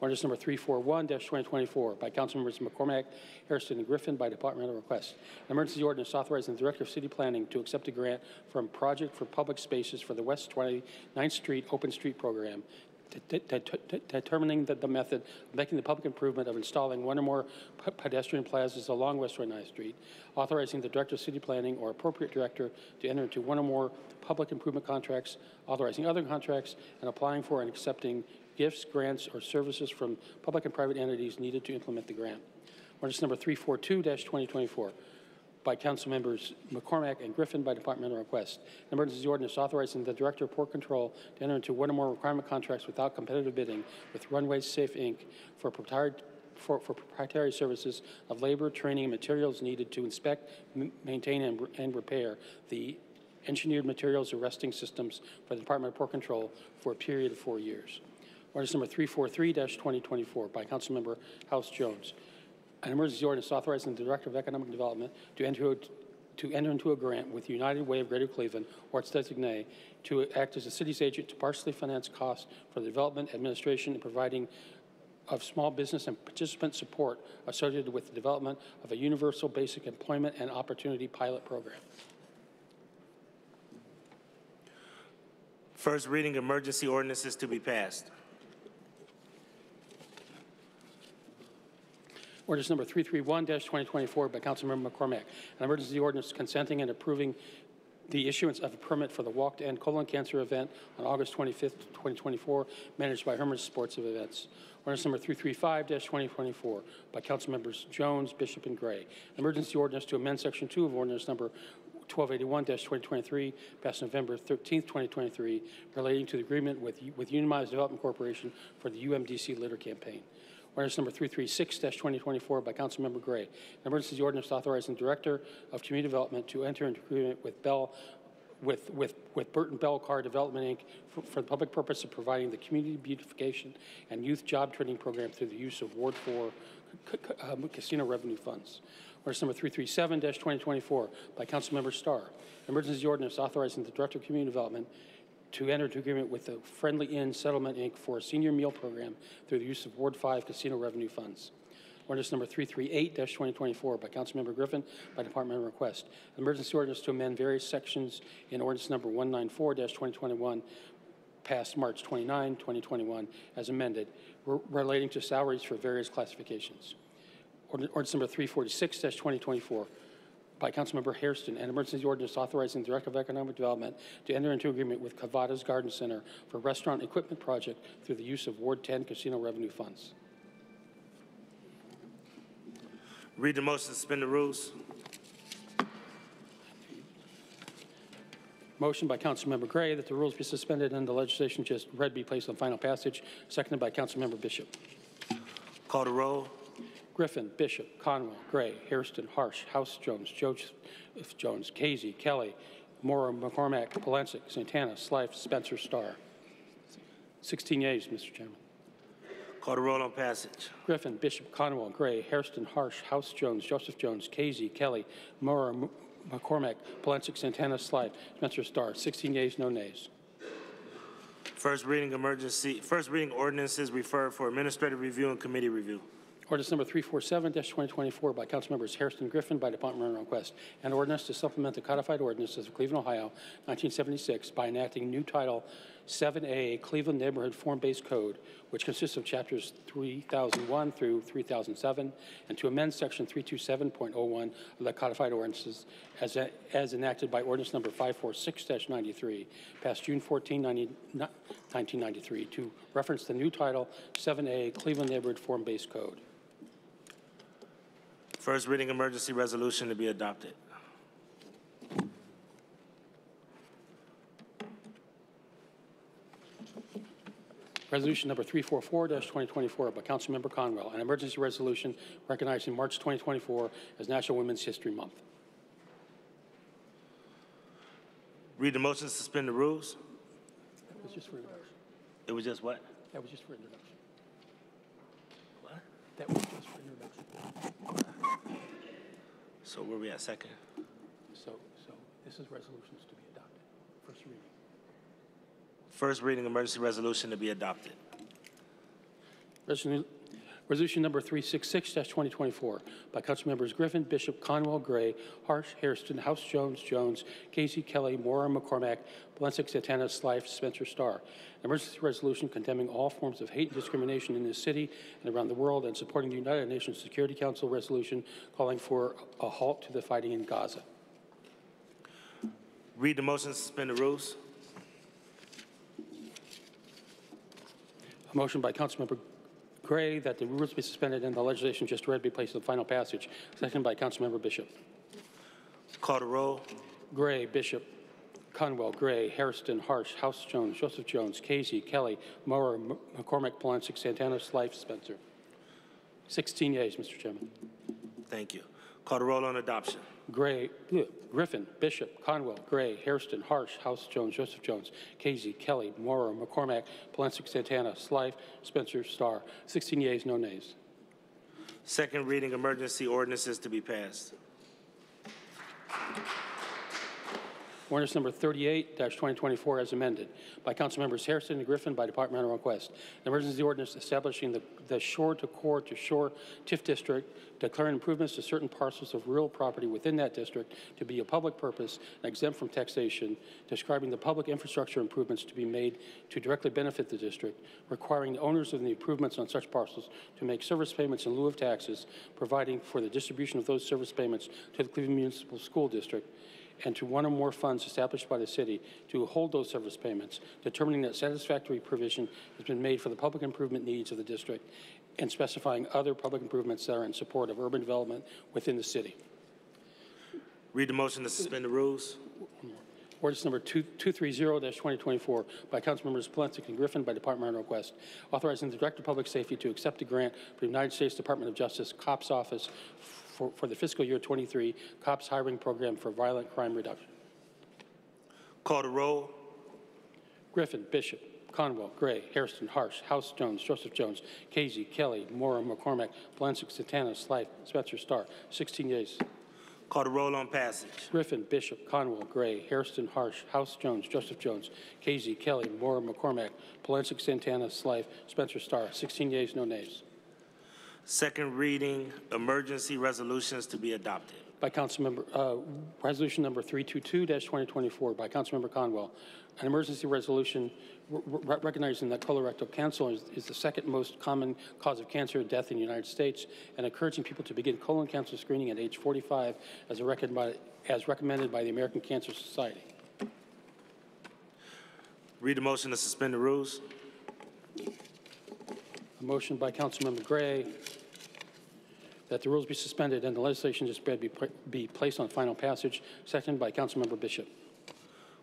Ordinance number 341-2024 by Councilmembers McCormack, Harrison, and Griffin by departmental request. An emergency ordinance authorizing the Director of City Planning to accept a grant from Project for Public Spaces for the West 29th Street Open Street Program de- de- de- determining the, the method making the public improvement of installing one or more pedestrian plazas along West 29th Street, authorizing the Director of City Planning or appropriate director to enter into one or more public improvement contracts, authorizing other contracts, and applying for and accepting gifts, grants, or services from public and private entities needed to implement the grant. Ordinance number 342-2024 by council members McCormack and Griffin by departmental request. An emergency ordinance authorizing the Director of Port Control to enter into one or more requirement contracts without competitive bidding with Runway Safe, Inc. for proprietary for, for proprietary services of labor, training, and materials needed to inspect, maintain, and, and repair the engineered materials arresting systems for the Department of Port Control for a period of four years. Ordinance number 343-2024 by Councilmember Howse Jones. An emergency ordinance authorizing the Director of Economic Development to enter, to enter into a grant with United Way of Greater Cleveland or its designee to act as a city's agent to partially finance costs for the development, administration, and providing of small business and participant support associated with the development of a universal basic employment and opportunity pilot program. First reading emergency ordinances to be passed. Ordinance number 331-2024 by Councilmember McCormack. An emergency ordinance consenting and approving the issuance of a permit for the Walk to End Colon Cancer event on August 25th, 2024, managed by Herman's Sports of Events. Ordinance number 335-2024 by Councilmembers Jones, Bishop, and Gray. Emergency ordinance to amend Section 2 of Ordinance number 1281-2023, passed November 13th, 2023, relating to the agreement with, with Union Miles Development Corporation for the UMDC litter campaign. Ordinance number 336-2024 by Councilmember Gray. An emergency ordinance authorizing the Director of Community Development to enter into agreement with Bell, with, with, with Burten Bell Carr Development, Inc. For, for the public purpose of providing the community beautification and youth job training program through the use of Ward 4 c- c- um, casino revenue funds. Ordinance number 337-2024 by Councilmember Starr. Emergency ordinance authorizing the Director of Community Development to enter into agreement with the Friendly Inn Settlement, Inc. for a senior meal program through the use of Ward 5 casino revenue funds. Ordinance number 338-2024 by Councilmember Griffin by departmental request. Emergency ordinance to amend various sections in ordinance number 194-2021 passed March 29, 2021, as amended, re- relating to salaries for various classifications. Ordinance number 346-2024 by Councilmember Hairston, an emergency ordinance authorizing the Director of Economic Development to enter into agreement with Cavada's Garden Center for restaurant equipment project through the use of Ward 10 casino revenue funds. Read the motion to suspend the rules. Motion by Councilmember Gray that the rules be suspended and the legislation just read be placed on final passage, seconded by Councilmember Bishop. Call the roll. Griffin, Bishop, Conwell, Gray, Hairston, Harsh, Howse Jones, Joseph Jones, Kazy, Kelly, Maurer, McCormack, Polensek, Santana, Slife, Spencer, Starr. 16 yeas, Mr. Chairman. Call the roll on passage. Griffin, Bishop, Conwell, Gray, Hairston, Harsh, Howse Jones, Joseph Jones, Kazy, Kelly, Maurer, M- McCormack, Polensek, Santana, Slife, Spencer Starr. 16 yeas, no nays. First reading emergency, first reading ordinances referred for administrative review and committee review. Ordinance number 347-2024 by Councilmembers Hairston Griffin by departmental request. An ordinance to supplement the codified ordinances of Cleveland, Ohio, 1976 by enacting new title 7A Cleveland Neighborhood Form-Based Code, which consists of chapters 3001 through 3007, and to amend section 327.01 of the codified ordinances as, as enacted by ordinance number 546-93, passed June 14, 90 1993, to reference the new title 7A Cleveland Neighborhood Form-Based Code. First reading emergency resolution to be adopted. Resolution number 344-2024 by Councilmember Conwell, an emergency resolution recognizing March 2024 as National Women's History Month. Read the motion to suspend the rules. It was just for introduction. It was just what? That was just for introduction. What? That was just for. So where we at, second? So, so this is resolutions to be adopted. First reading. First reading emergency resolution to be adopted. Resolu- Resolution number 366-2024 by Council Members Griffin, Bishop, Conwell, Gray, Harsh, Hairston, Howse Jones, Jones, Kazy, Kelly, Maurer, McCormack, Polensek, Santana, Slife, Spencer, Starr. Emergency resolution condemning all forms of hate and discrimination in this city and around the world and supporting the United Nations Security Council resolution calling for a halt to the fighting in Gaza. Read the motion to suspend the rules. A motion by Councilmember Gray that the rules be suspended and the legislation just read be placed on final passage. Second by Councilmember Bishop. Call the roll. Gray, Bishop, Conwell, Gray, Hairston, Harsh, Howse Jones, Joseph Jones, Kazy, Kelly, Maurer, M- McCormack, Polensek, Santana, Slife, Spencer. 16 yeas, Mr. Chairman. Thank you. Call the roll on adoption. Gray, Griffin, Bishop, Conwell, Gray, Hairston, Harsh, Howse Jones, Joseph Jones, Kazy, Kelly, Maurer, McCormack, Polensek, Santana, Slife, Spencer, Starr. 16 yeas, no nays. Second reading emergency ordinances to be passed. Ordinance number 38-2024 as amended by Councilmembers Harrison and Griffin by departmental request. An emergency ordinance establishing the, the shore-to-core to shore TIF district, declaring improvements to certain parcels of real property within that district to be a public purpose and exempt from taxation, describing the public infrastructure improvements to be made to directly benefit the district, requiring the owners of the improvements on such parcels to make service payments in lieu of taxes, providing for the distribution of those service payments to the Cleveland Municipal School District, and to one or more funds established by the city to hold those service payments, determining that satisfactory provision has been made for the public improvement needs of the district, and specifying other public improvements that are in support of urban development within the city. Read the motion to suspend the rules. Ordinance number 230-2024 by Councilmembers Polensek and Griffin by departmental request, authorizing the Director of Public Safety to accept a grant from the United States Department of Justice COPS Office for, for the fiscal year 23 COPS hiring program for violent crime reduction. Call the roll. Griffin, Bishop, Conwell, Gray, Hairston, Harsh, Howse Jones, Joseph Jones, Kazy, Kelly, Maurer, McCormack, Polensek, Santana, Slife, Spencer, Starr. 16 yeas. Call the roll on passage. Griffin, Bishop, Conwell, Gray, Hairston, Harsh, Howse Jones, Joseph Jones, Kazy, Kelly, Maurer, McCormack, Polensek, Santana, Slife, Spencer, Starr. 16 yeas, no nays. Second reading emergency resolutions to be adopted. By Councilmember, uh, Resolution number 322-2024 by Councilmember Conwell, an emergency resolution re- re- recognizing that colorectal cancer is, is the second most common cause of cancer death in the United States, and encouraging people to begin colon cancer screening at age 45 as, by, as recommended by the American Cancer Society. Read the motion to suspend the rules. A motion by Councilmember Gray that the rules be suspended and the legislation just read be, be placed on final passage, seconded by Councilmember Bishop.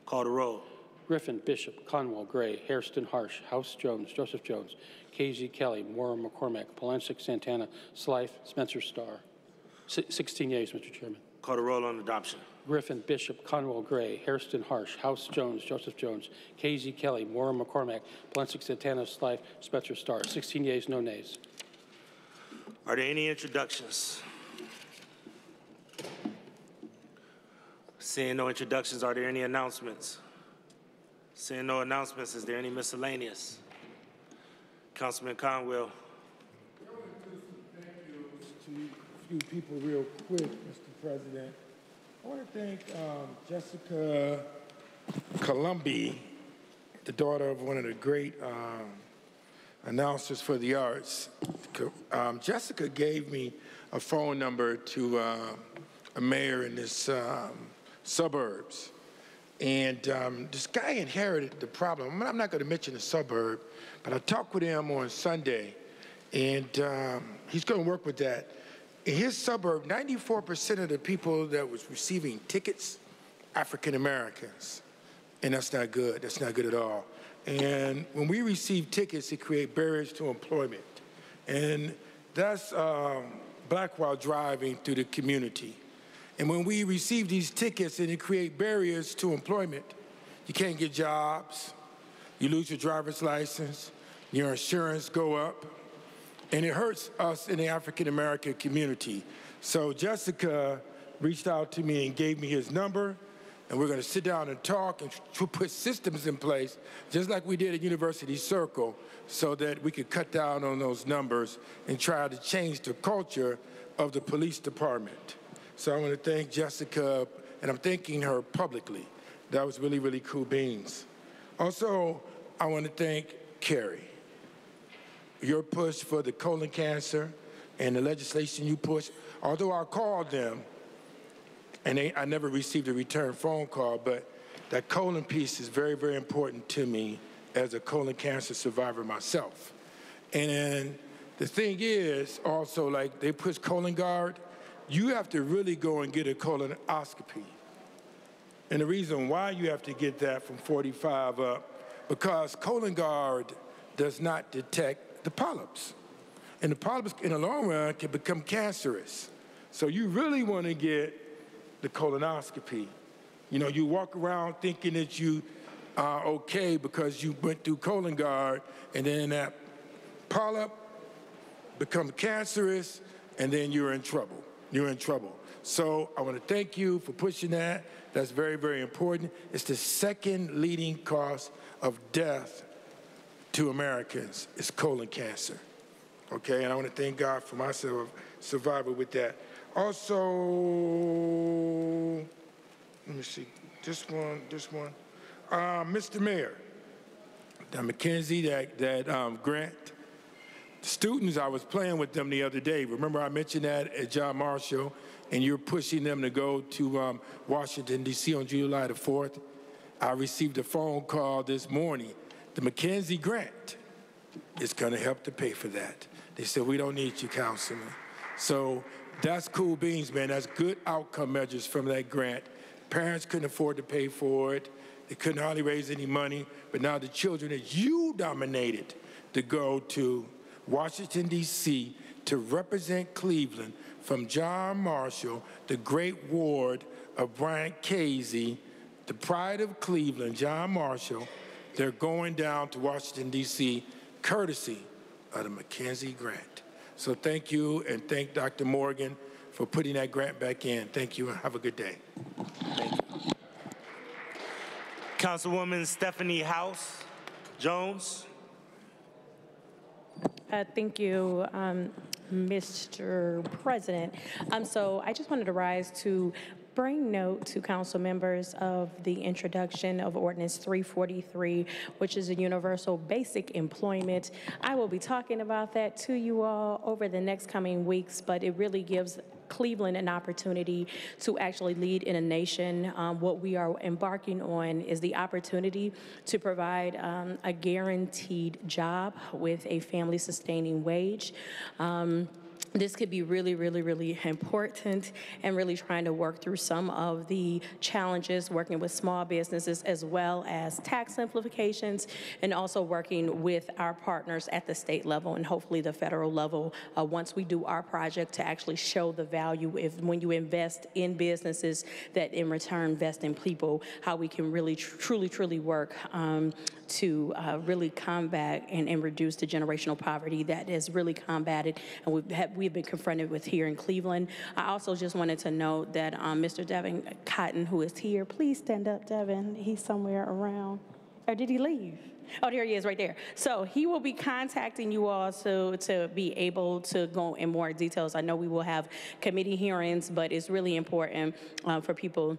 Call the roll. Griffin, Bishop, Conwell, Gray, Hairston, Harsh, Howse Jones, Joseph Jones, Kazy Kelly, Maurer, McCormack, Polensek, Santana, Slife, Spencer, Starr. Si- 16 yeas, Mr. Chairman. Call the roll on adoption. Griffin, Bishop, Conwell, Gray, Hairston, Harsh, Howse, Jones, Joseph Jones, Kazy, Kelly, Maurer, McCormack, Polensek, Santana, Slife, Spencer, Starr. 16 yeas, no nays. Are there any introductions? Seeing no introductions, are there any announcements? Seeing no announcements, is there any miscellaneous? Councilman Conwell. Thank you to a few people real quick, Mr. President. I want to thank um, Jessica Columbi, the daughter of one of the great um, announcers for the arts. Um, Jessica gave me a phone number to uh, a mayor in this um, suburbs. And um, this guy inherited the problem. I'm not going to mention the suburb, but I talked with him on Sunday, and um, he's going to work with that. In his suburb, 94% of the people that was receiving tickets, African Americans. And that's not good. That's not good at all. And when we receive tickets, it creates barriers to employment. And that's um, black while driving through the community. And when we receive these tickets and it create barriers to employment, you can't get jobs, you lose your driver's license, your insurance go up, and it hurts us in the African American community. So Jessica reached out to me and gave me his number, and we're going to sit down and talk and put systems in place, just like we did at University Circle, so that we could cut down on those numbers and try to change the culture of the police department. So I want to thank Jessica, and I'm thanking her publicly. That was really, really cool beans. Also, I want to thank Kerry your push for the colon cancer and the legislation you pushed, although I called them and they, I never received a return phone call, but that colon piece is very, very important to me as a colon cancer survivor myself. And the thing is also like they push Cologuard, you have to really go and get a colonoscopy. And the reason why you have to get that from 45 up, because Cologuard does not detect the polyps. And the polyps, in the long run, can become cancerous. So you really want to get the colonoscopy. You know, you walk around thinking that you are okay because you went through Cologuard, and then that polyp becomes cancerous, and then you're in trouble. You're in trouble. So I want to thank you for pushing that. That's very, very important. It's the second leading cause of death to Americans is colon cancer. Okay, and I want to thank God for my survival with that. Also, let me see, this one, this one. Uh, Mr. Mayor, the McKenzie, that, that um, grant, students, I was playing with them the other day. Remember I mentioned that at John Marshall, and you're pushing them to go to um, Washington, D.C. on July the 4th. I received a phone call this morning the McKenzie grant is going to help to pay for that. They said, we don't need you, Councilman. So that's cool beans, man. That's good outcome measures from that grant. Parents couldn't afford to pay for it. They couldn't hardly raise any money. But now the children that you dominated to go to Washington, D.C. to represent Cleveland from John Marshall, the great ward of Brian Kazy, the pride of Cleveland, John Marshall, they're going down to Washington, D.C., courtesy of the McKenzie grant. So thank you, and thank Dr. Morgan for putting that grant back in. Thank you, and have a good day. Thank you. Councilwoman Stephanie Howse Jones. Uh, thank you, um, Mr. President. Um, so I just wanted to rise to bring note to council members of the introduction of Ordinance 343, which is a universal basic employment. I will be talking about that to you all over the next coming weeks, but it really gives Cleveland an opportunity to actually lead in a nation. Um, what we are embarking on is the opportunity to provide um, a guaranteed job with a family sustaining wage. Um, this could be really, really, really important and really trying to work through some of the challenges working with small businesses as well as tax simplifications and also working with our partners at the state level and hopefully the federal level uh, once we do our project to actually show the value if when you invest in businesses that in return invest in people, how we can really tr truly, truly work um, to uh, really combat and, and, reduce the generational poverty that is really combated and we've, had, we've been confronted with here in Cleveland. I also just wanted to note that um, Mr. Devin Cotton, who is here, please stand up, Devin. He's somewhere around. Or did he leave? Oh, there he is right there. So he will be contacting you all to, to be able to go in more details. I know we will have committee hearings, but it's really important uh, for people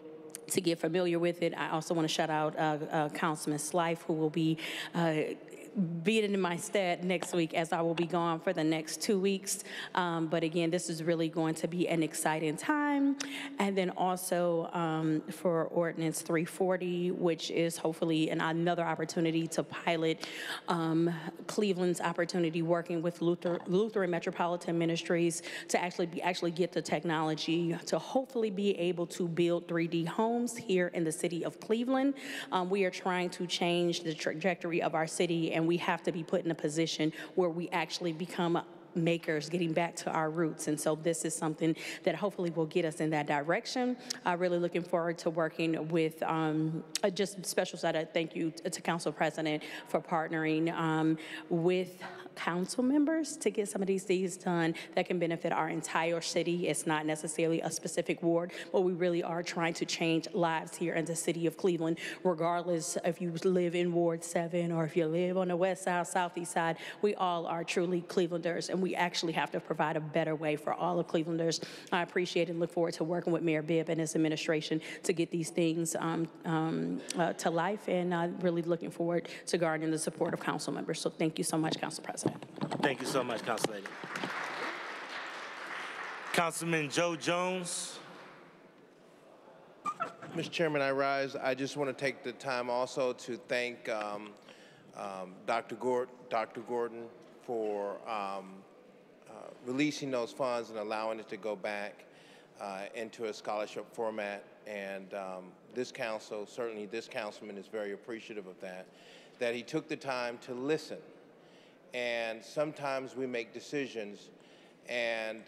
to get familiar with it. I also want to shout out uh, uh, Councilman Slife, who will be uh, being in my stead next week as I will be gone for the next two weeks. Um, but again, this is really going to be an exciting time. And then also um, for Ordinance 340, which is hopefully an, another opportunity to pilot um, Cleveland's opportunity working with Luther, Lutheran Metropolitan Ministries to actually be actually get the technology to hopefully be able to build 3D homes here in the city of Cleveland. Um, we are trying to change the trajectory of our city and and we have to be put in a position where we actually become makers, getting back to our roots. And so this is something that hopefully will get us in that direction. I'm really looking forward to working with um, just special shout out thank you to Council President for partnering um, with council members to get some of these things done that can benefit our entire city. It's not necessarily a specific ward, but we really are trying to change lives here in the city of Cleveland, regardless if you live in Ward 7 or if you live on the west side, southeast side. We all are truly Clevelanders, and we actually have to provide a better way for all of Clevelanders. I appreciate and look forward to working with Mayor Bibb and his administration to get these things um, um, uh, to life, and I'm really looking forward to garnering the support of council members. So thank you so much, Council President. Thank you so much, Council Lady. Councilman Joe Jones. Mr. Chairman, I rise. I just want to take the time also to thank um, um, Dr. Gord Dr. Gordon for um, uh, releasing those funds and allowing it to go back uh, into a scholarship format. And um, this council, certainly this councilman is very appreciative of that, that he took the time to listen and sometimes we make decisions, and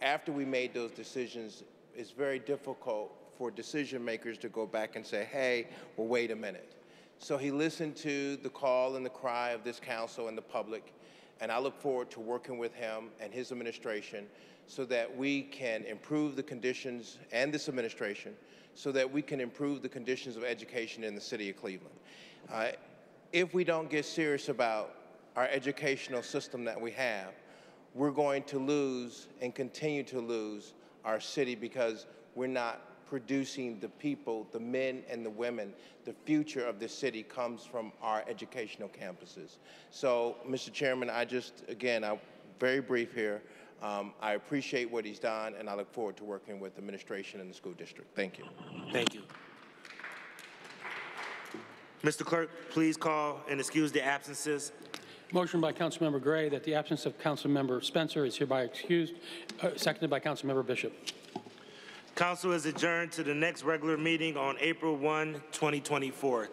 after we made those decisions, it's very difficult for decision makers to go back and say, hey, well, wait a minute. So he listened to the call and the cry of this council and the public, and I look forward to working with him and his administration so that we can improve the conditions and this administration so that we can improve the conditions of education in the city of Cleveland. Uh, if we don't get serious about our educational system that we have, we're going to lose and continue to lose our city because we're not producing the people, the men and the women. The future of this city comes from our educational campuses. So, Mr. Chairman, I just, again, I'm very brief here. Um, I appreciate what he's done, and I look forward to working with the administration and the school district. Thank you. Thank you. Mr. Clerk, please call and excuse the absences. Motion by Councilmember Gray that the absence of Councilmember Spencer is hereby excused, uh, seconded by Councilmember Bishop. Council is adjourned to the next regular meeting on April 1, 2024.